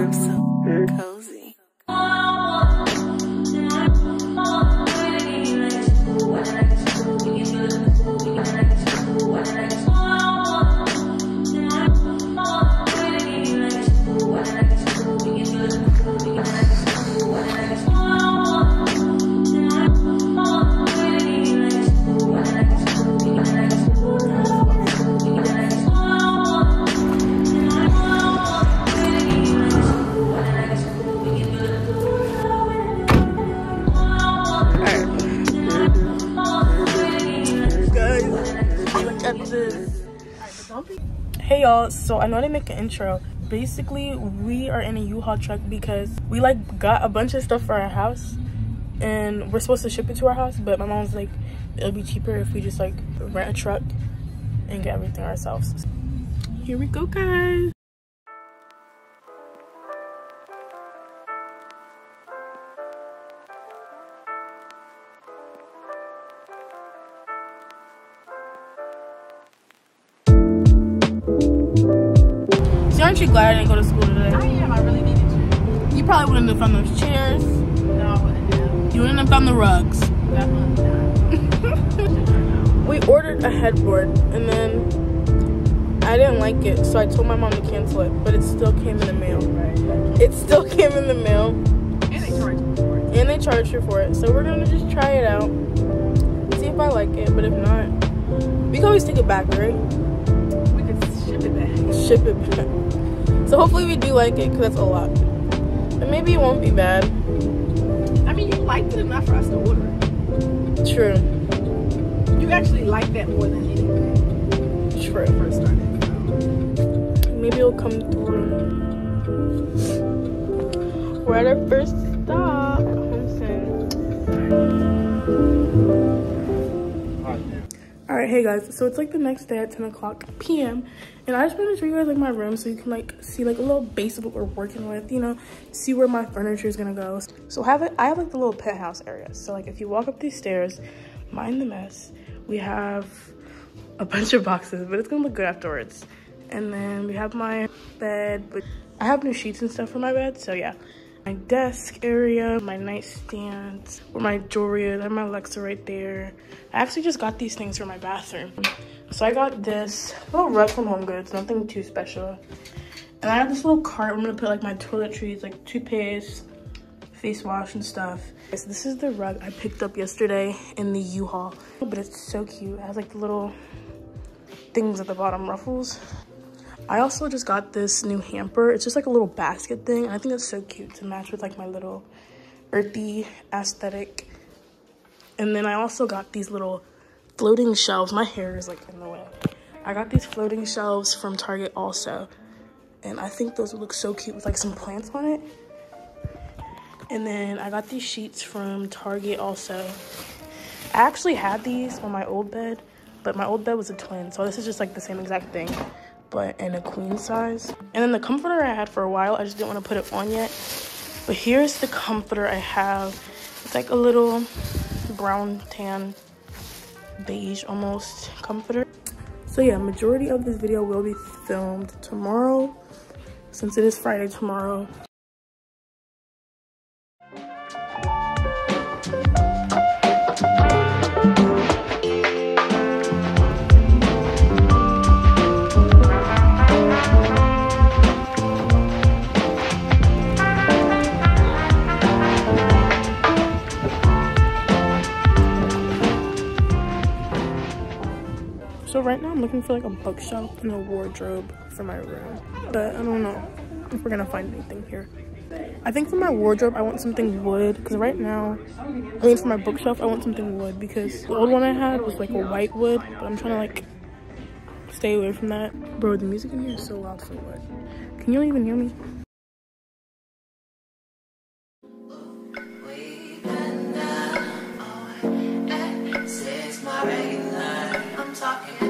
I'm so so I know didn't make an intro. Basically, we are in a U-Haul truck because we like got a bunch of stuff for our house and we're supposed to ship it to our house, but my mom's like, it'll be cheaper if we just like rent a truck and get everything ourselves. Here we go, guys. Glad I didn't go to school today? I am. I really needed you. You probably wouldn't have found those chairs. No, I wouldn't have. You wouldn't have found the rugs. Definitely. We ordered a headboard and then I didn't like it, so I told my mom to cancel it, but it still came in the mail. It still came in the mail And they charged you for it. and they charged her for it. So we're gonna just try it out. See if I like it, but if not, we can always take it back, right? We could ship it back. Ship it back. So hopefully we do like it, because that's a lot. And maybe it won't be bad. I mean, you liked it enough for us to order it. True. You actually like that more than anything True. when it first started. Maybe it'll come through. We're at our first stop. Alright, hey guys, so it's like the next day at 10 o'clock p.m. And I just wanted to show you guys like my room so you can like see like a little base of what we're working with, you know, see where my furniture is gonna go. So have it, I have like the little penthouse area. So like if you walk up these stairs, mind the mess, we have a bunch of boxes, but it's gonna look good afterwards. And then we have my bed, but I have new sheets and stuff for my bed, so yeah. My desk area, my nightstand, where my jewelry is, have my Alexa right there. I actually just got these things for my bathroom. So I got this little rug from Home Goods, nothing too special. And I have this little cart I'm gonna put like my toiletries, like toothpaste, face wash and stuff. So this is the rug I picked up yesterday in the U-Haul. But it's so cute. It has like the little things at the bottom, ruffles. I also just got this new hamper. It's just like a little basket thing. And I think it's so cute to match with like my little earthy aesthetic. And then I also got these little floating shelves. My hair is like in the way. I got these floating shelves from Target also. And I think those would look so cute with like some plants on it. And then I got these sheets from Target also. I actually had these on my old bed, but my old bed was a twin. So this is just like the same exact thing, but in a queen size. And then the comforter I had for a while, I just didn't want to put it on yet. But here's the comforter I have. It's like a little brown tan beige almost comforter. So yeah, majority of this video will be filmed tomorrow since it is Friday tomorrow. I'm looking for like a bookshelf and a wardrobe for my room. But I don't know if we're gonna find anything here. I think for my wardrobe I want something wood because right now, I mean for my bookshelf I want something wood because the old one I had was like a white wood but I'm trying to like stay away from that. Bro, the music in here is so loud for what? Can you even hear me? Talking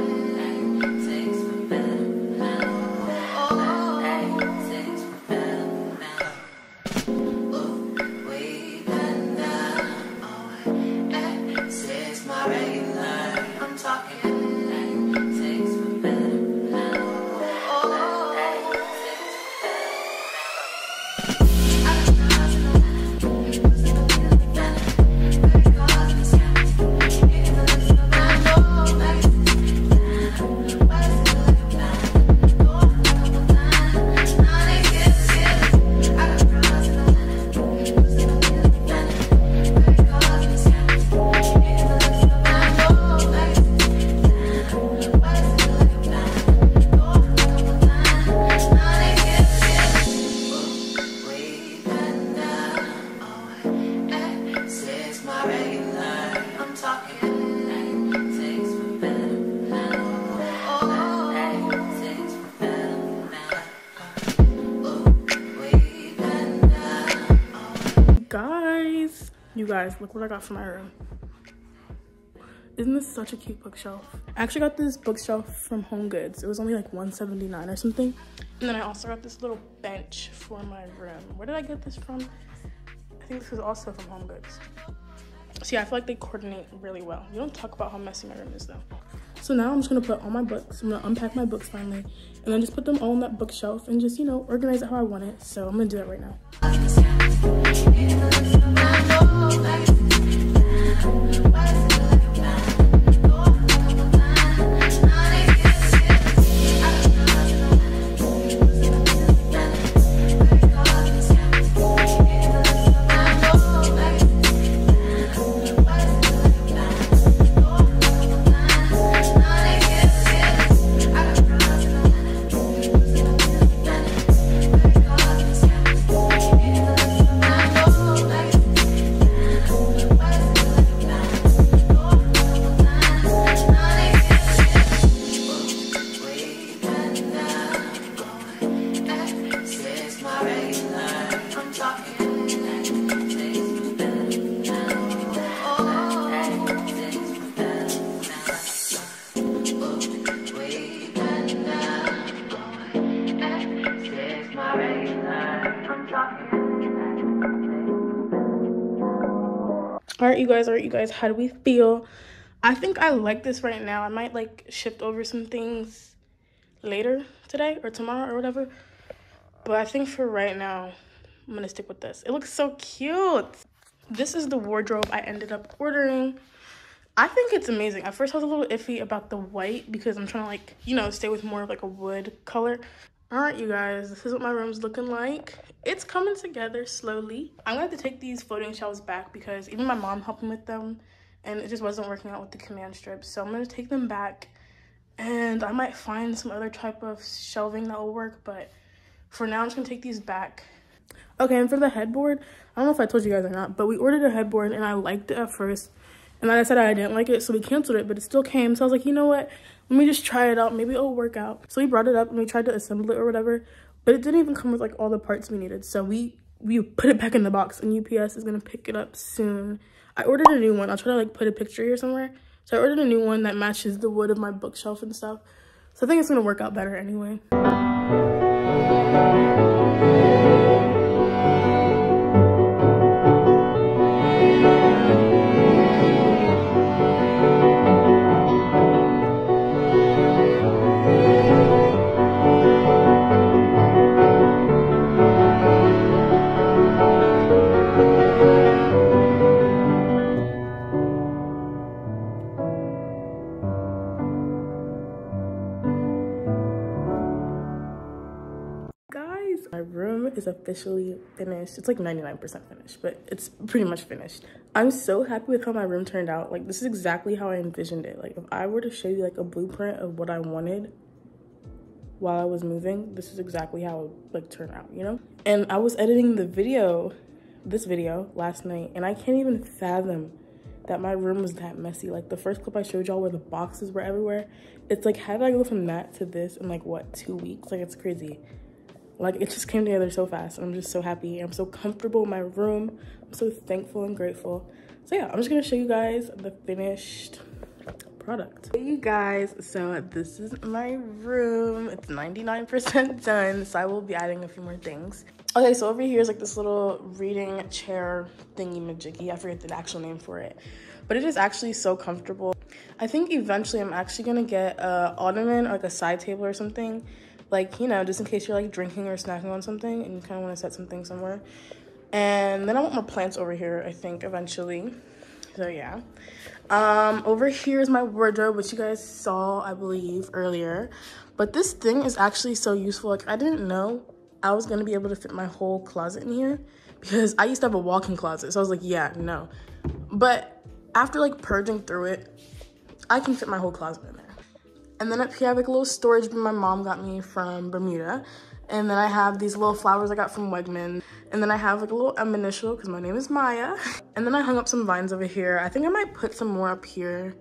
guys you guys look what i got for my room. Isn't this such a cute bookshelf? I actually got this bookshelf from home goods. It was only like 179 or something. And then i also got this little bench for my room. Where did i get this from? I think this was also from home goods. Yeah, I feel like they coordinate really well. You don't talk about how messy my room is though. So now I'm just gonna put all my books. I'm gonna unpack my books finally, and then just put them all on that bookshelf and just you know organize it how I want it. So I'm gonna do that right now. All right, you guys. All right, you guys. How do we feel? I think I like this right now. I might like shift over some things later today or tomorrow or whatever. But I think for right now, I'm gonna stick with this. It looks so cute. This is the wardrobe I ended up ordering. I think it's amazing. At first, I was a little iffy about the white because I'm trying to like, you know, stay with more of like a wood color. All right, you guys, this is what my room's looking like. It's coming together slowly. I'm gonna have to take these floating shelves back because even my mom helped me with them and it just wasn't working out with the command strips. So I'm gonna take them back and I might find some other type of shelving that will work, but for now, I'm just gonna take these back. Okay, and for the headboard, I don't know if I told you guys or not, but we ordered a headboard and I liked it at first. And like I said, I didn't like it, so we canceled it, but it still came. So I was like, you know what? Let me just try it out. Maybe it'll work out. So we brought it up and we tried to assemble it or whatever, but it didn't even come with like all the parts we needed. So we we put it back in the box and UPS is gonna pick it up soon. I ordered a new one. I'll try to like put a picture here somewhere. So I ordered a new one that matches the wood of my bookshelf and stuff. So I think it's gonna work out better anyway. Officially finished. It's like 99% finished, but it's pretty much finished. I'm so happy with how my room turned out. Like, this is exactly how I envisioned it. Like, if I were to show you like a blueprint of what I wanted while I was moving, this is exactly how it would like turn out, you know? And I was editing the video, this video last night, and I can't even fathom that my room was that messy. Like the first clip I showed y'all where the boxes were everywhere. It's like, how did I go from that to this in like what, two weeks? Like it's crazy. Like it just came together so fast. I'm just so happy. I'm so comfortable in my room. I'm so thankful and grateful. So yeah, I'm just gonna show you guys the finished product. Hey you guys, so this is my room. It's 99% done, so I will be adding a few more things. Okay, so over here is like this little reading chair thingy majiggy. I forget the actual name for it. But it is actually so comfortable. I think eventually I'm actually gonna get a ottoman like a side table or something. Like, you know, just in case you're like drinking or snacking on something and you kind of want to set something somewhere. And then I want more plants over here, I think, eventually. So yeah. Um, over here is my wardrobe, which you guys saw, I believe, earlier. But this thing is actually so useful. Like, I didn't know I was going to be able to fit my whole closet in here. Because I used to have a walk-in closet. So I was like, yeah, no. But after, like, purging through it, I can fit my whole closet in there. And then up here, I have like a little storage bin my mom got me from Bermuda. And then I have these little flowers I got from Wegman. And then I have like a little M initial because my name is Maya. And then I hung up some vines over here. I think I might put some more up here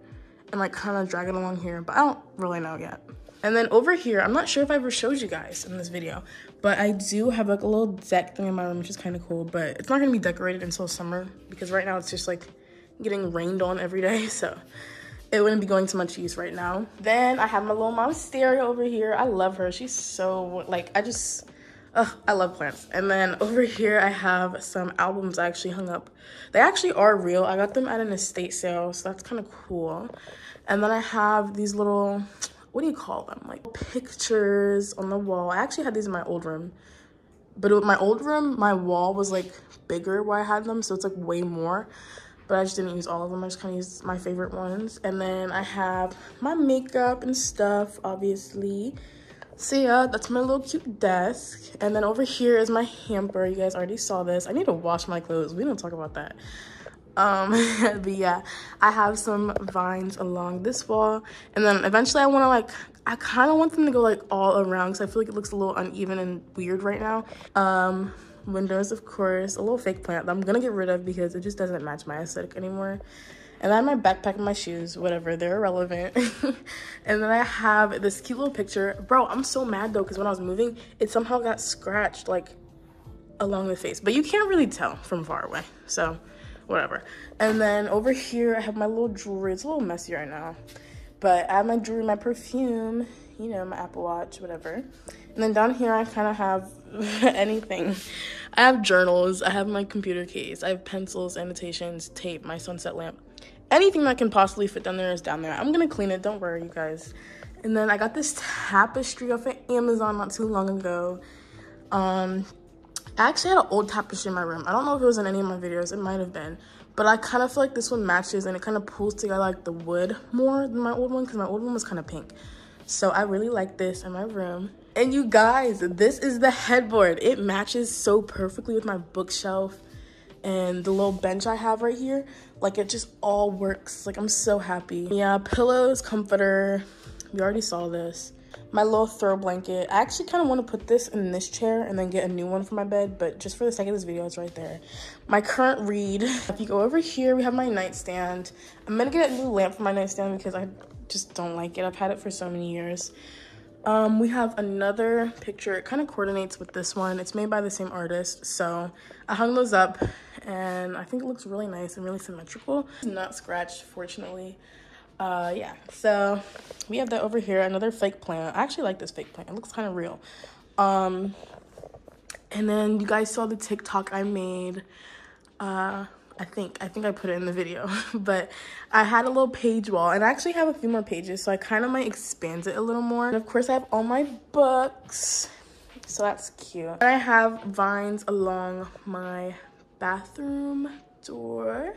and like kind of drag it along here, but I don't really know yet. And then over here, I'm not sure if I ever showed you guys in this video, but I do have like a little deck thing in my room, which is kind of cool, but it's not gonna be decorated until summer because right now it's just like getting rained on every day, so it wouldn't be going to much use right now. Then I have my little monstera over here. I love her. She's so, like, I just, Ugh, I love plants. And then over here, I have some albums I actually hung up. They actually are real. I got them at an estate sale, so that's kind of cool. And then I have these little, what do you call them? Like pictures on the wall. I actually had these in my old room. But it, my old room, my wall was like bigger where I had them, so it's like way more. But I just didn't use all of them. I just kind of used my favorite ones. And then I have my makeup and stuff, obviously. So yeah, that's my little cute desk. And then over here is my hamper. You guys already saw this. I need to wash my clothes. We don't talk about that. Um, but yeah, I have some vines along this wall. And then eventually I want to like, I kind of want them to go like all around because I feel like it looks a little uneven and weird right now. Um, windows, of course, a little fake plant that I'm to get rid of because it just doesn't match my aesthetic anymore. And then my backpack and my shoes, whatever, they're irrelevant. and then I have this cute little picture. Bro, I'm so mad though, because when I was moving, it somehow got scratched like along the face. But you can't really tell from far away. So whatever. And then over here, I have my little jewelry. It's a little messy right now. But I have my jewelry, my perfume, you know, my Apple Watch, whatever. And then down here, I kind of have anything. I have journals, I have my computer case, I have pencils, annotations, tape, my sunset lamp. Anything that can possibly fit down there is down there. I'm gonna clean it, don't worry, you guys. And then I got this tapestry off of Amazon not too long ago. Um, I actually had an old tapestry in my room. I don't know if it was in any of my videos, it might have been. But I kind of feel like this one matches and it kind of pulls together like the wood more than my old one because my old one was kind of pink. So I really like this in my room. And you guys, this is the headboard. It matches so perfectly with my bookshelf and the little bench I have right here. Like it just all works. Like I'm so happy. Yeah, pillows, comforter. We already saw this. My little throw blanket. I actually kind of want to put this in this chair and then get a new one for my bed. But just for the sake of this video, it's right there. My current read. If you go over here, we have my nightstand. I'm going to get a new lamp for my nightstand because I just don't like it. I've had it for so many years. Um, we have another picture. It kind of coordinates with this one. It's made by the same artist. So I hung those up and I think it looks really nice and really symmetrical. Not scratched, fortunately. Uh, yeah, so we have that over here. Another fake plant. I actually like this fake plant. It looks kind of real. Um, and then you guys saw the TikTok I made. Uh, I think I think I put it in the video, but I had a little page wall and I actually have a few more pages, so I kind of might expand it a little more. And of course, I have all my books, so that's cute. And I have vines along my bathroom door.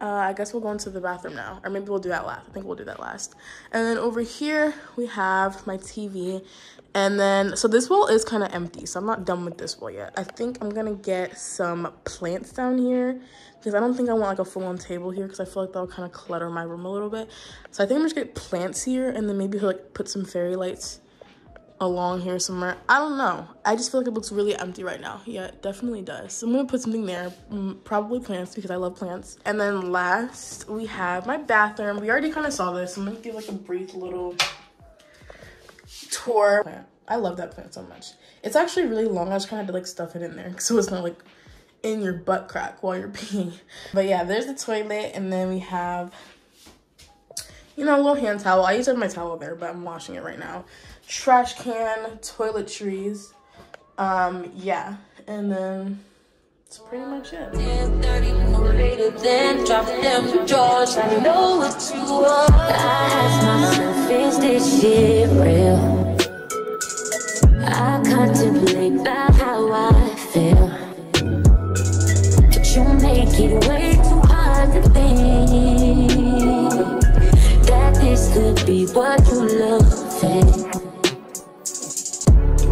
Uh, I guess we'll go into the bathroom now, or maybe we'll do that last. I think we'll do that last. And then over here, we have my TV. And then, so this wall is kind of empty, so I'm not done with this wall yet. I think I'm gonna get some plants down here because I don't think I want like a full-on table here because I feel like that'll kind of clutter my room a little bit. So I think I'm just gonna get plants here and then maybe like put some fairy lights along here somewhere. I don't know. I just feel like it looks really empty right now. Yeah, it definitely does. So I'm gonna put something there, mm, probably plants because I love plants. And then last, we have my bathroom. We already kind of saw this. I'm gonna give like a brief little tour. I love that plant so much. It's actually really long. I just kind of had to like stuff it in there so it's not like in your butt crack while you're peeing. But yeah, there's the toilet and then we have you know, a little hand towel. I used to have my towel there, but I'm washing it right now trash can, toiletries. Um, yeah, and then that's pretty much it. 10:30 later, then drop them drawers. I know what you want. I ask myself, is this shit real? How I feel. But you make it way too hard to think that this could be what you love.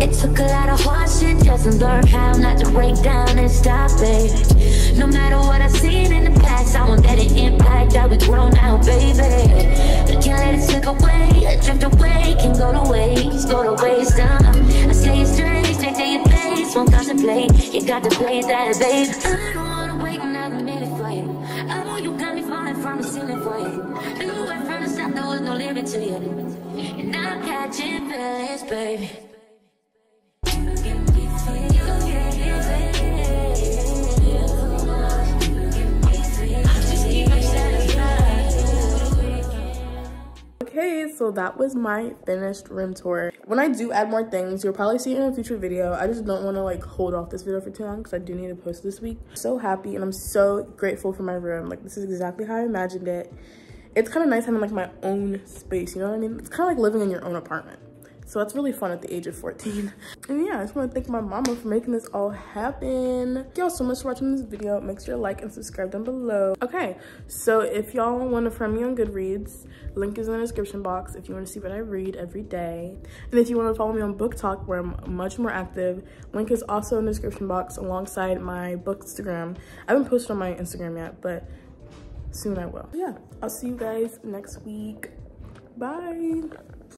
It took a lot of hardship just to learn how not to break down and stop it. No matter what I've seen in the past, I won't let it impact how we grow now, baby. I can't let it slip away, drift away, can go to waste, go to waste. Uh. You got to play that, babe. I don't wanna wait another minute for you. I know you got me falling from the ceiling for you. Knew right from the start there was no limit to you. And I'm catching feelings, baby. So that was my finished room tour. When I do add more things, you'll probably see it in a future video. I just don't want to like hold off this video for too long because I do need to post this week. So happy and I'm so grateful for my room. Like this is exactly how I imagined it. It's kind of nice having like my own space, you know what I mean? It's kind of like living in your own apartment. So that's really fun at the age of 14. And yeah, I just want to thank my mama for making this all happen. Thank y'all so much for watching this video. Make sure to like and subscribe down below. Okay, so if y'all want to friend me on Goodreads, link is in the description box if you want to see what I read every day. And if you want to follow me on BookTok, where I'm much more active, link is also in the description box alongside my book Instagram. I haven't posted on my Instagram yet, but soon I will. Yeah, I'll see you guys next week. Bye.